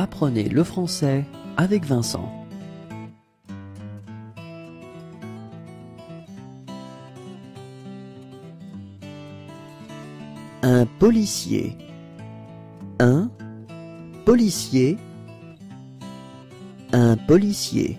Apprenez le français avec Vincent. Un policier. Un policier. Un policier.